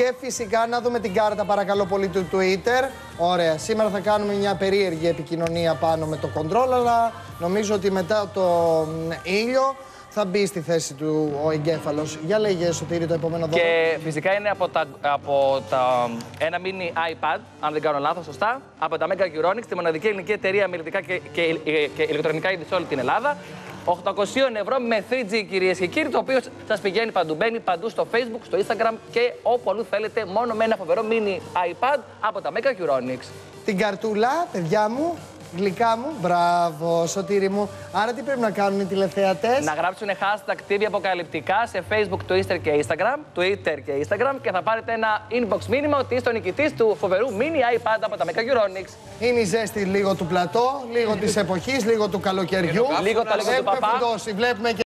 Και φυσικά να δούμε την κάρτα παρακαλώ πολύ του Twitter. Ωραία. Σήμερα θα κάνουμε μια περίεργη επικοινωνία πάνω με το control, αλλά νομίζω ότι μετά το μ, ήλιο θα μπει στη θέση του ο εγκέφαλος. Για λέγε, Σωτήρη, το επόμενο δώρο. Και φυσικά είναι από, τα, από τα, ένα mini iPad, αν δεν κάνω λάθος σωστά, από τα Mega Euronics, τη μοναδική ελληνική εταιρεία με ηλεκτρικά και, και, και ηλεκτρονικά είδη σε όλη την Ελλάδα. 800 ευρώ με 3G κυρίες και κύριοι, το οποίο σας πηγαίνει παντού. Μπαίνει παντού στο Facebook, στο Instagram και όπου αλλού θέλετε, μόνο με ένα φοβερό mini iPad από τα Mega Euronics. Την καρτούλα, παιδιά μου, γλυκά μου. Μπράβο, Σωτήρη μου. Άρα τι πρέπει να κάνουν οι τηλεθεατές; Να γράψουν hashtag TV αποκαλυπτικά σε Facebook, Twitter και Instagram, Twitter και Instagram και θα πάρετε ένα inbox μήνυμα ότι είστε ο νικητής του φοβερού mini iPad από τα Mega Euronics. Είναι η ζέστη λίγο του πλατό, λίγο της εποχής, λίγο του καλοκαιριού. Λίγο τα λίγο του Βλέπουμε παπά. φουντώσει, βλέπουμε και